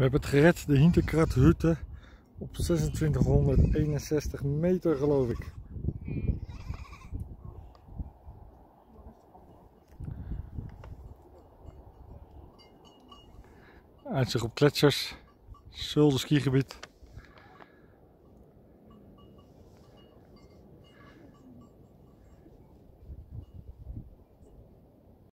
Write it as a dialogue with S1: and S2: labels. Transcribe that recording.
S1: We hebben het gered, de Hinterkrathutte op 2661 meter geloof ik. Uitzicht op kletsers, Zulde skigebied.